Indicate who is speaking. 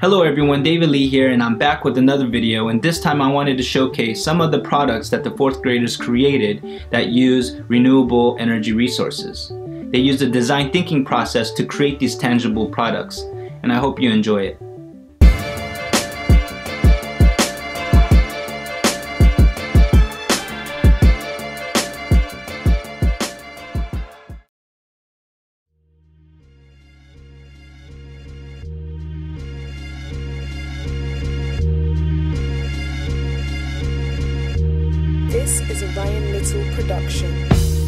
Speaker 1: Hello everyone, David Lee here and I'm back with another video and this time I wanted to showcase some of the products that the fourth graders created that use renewable energy resources. They used a design thinking process to create these tangible products and I hope you enjoy it.
Speaker 2: This is a Ryan Little production.